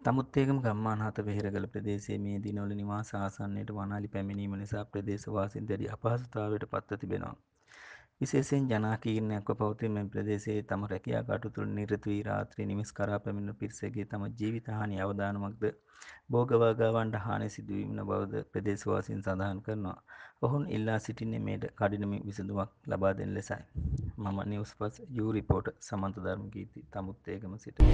තමුත්තේගම ගම්මාන හත වෙහෙරගල ප්‍රදේශයේ මේ දිනවල නිවාස ආසන්නයට වනාලි පැමිණීම නිසා ප්‍රදේශවාසීන් දැඩි අපහසුතාවයට පත්ව තිබෙනවා. විශේෂයෙන් ජනාකීර්ණයක්ව පවතින මෙම ප්‍රදේශයේ තම රැකියා කටයුතුවල නිරත වී රාත්‍රී නිවෙස් කරා පැමිණෙන පිරිසගේ තම ජීවිත හානි අවදානමක්ද භෝගවාගාවන්ට හානි සිදුවීම බවද ප්‍රදේශවාසීන් සඳහන් කරනවා. ඔවුන් ඉල්ලා සිටින්නේ මෙයට කඩිනමින් විසඳුමක් ලබා දෙන ලෙසයි. මම නිවුස් පස් යූ රිපෝටර් සමන්ත ධර්මකීර්ති තමුත්තේගම සිට